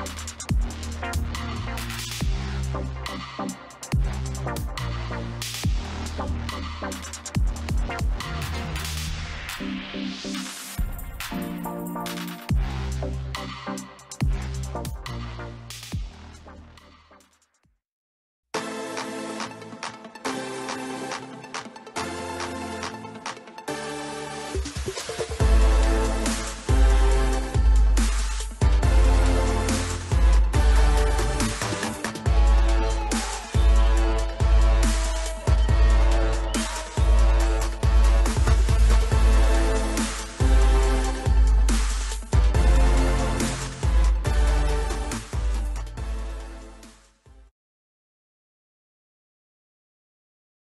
Bye.